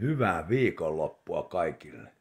Hyvää viikonloppua kaikille.